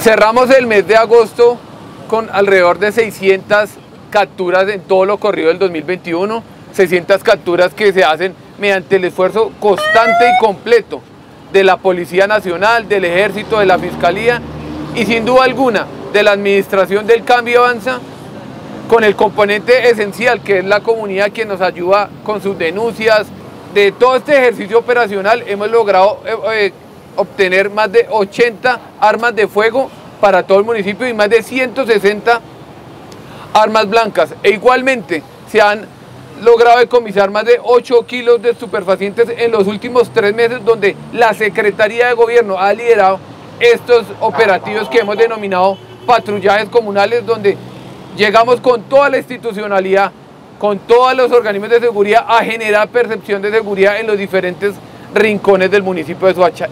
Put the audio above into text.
Cerramos el mes de agosto con alrededor de 600 capturas en todo lo corrido del 2021, 600 capturas que se hacen mediante el esfuerzo constante y completo de la Policía Nacional, del Ejército, de la Fiscalía y sin duda alguna de la Administración del Cambio Avanza con el componente esencial que es la comunidad quien nos ayuda con sus denuncias. De todo este ejercicio operacional hemos logrado eh, eh, obtener más de 80 armas de fuego para todo el municipio y más de 160 armas blancas. E igualmente se han logrado decomisar más de 8 kilos de estupefacientes en los últimos tres meses, donde la Secretaría de Gobierno ha liderado estos operativos que hemos denominado patrullajes comunales, donde llegamos con toda la institucionalidad, con todos los organismos de seguridad a generar percepción de seguridad en los diferentes rincones del municipio de Soacha.